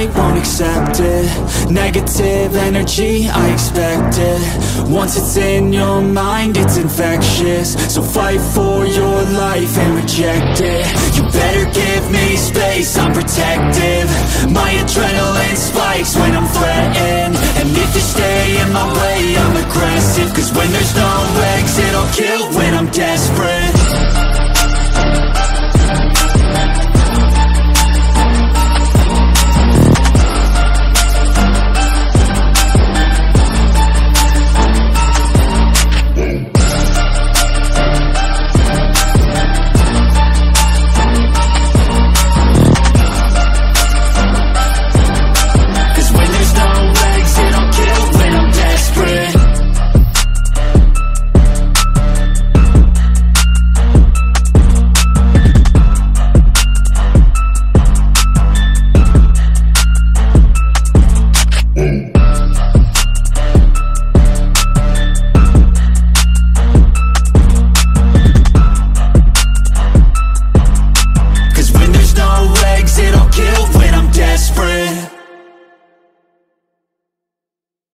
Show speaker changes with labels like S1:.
S1: Right, won't accept it. Negative energy, I expect it. Once it's in your mind, it's infectious. So fight for your life and reject it. You better give me space, I'm protective. My adrenaline spikes when I'm threatened best friend.